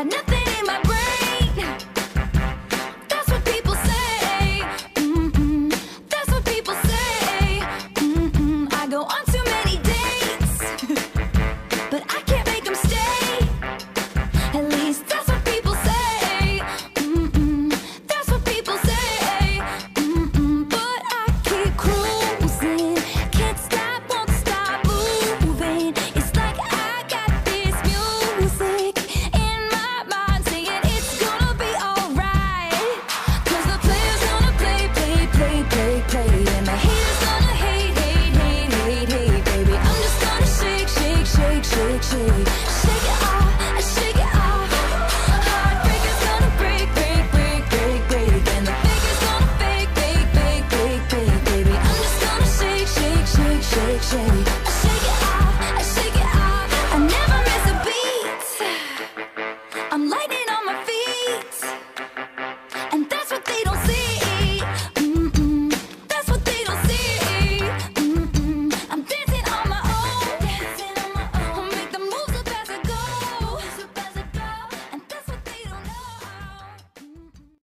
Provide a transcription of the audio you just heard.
got nothing. shake.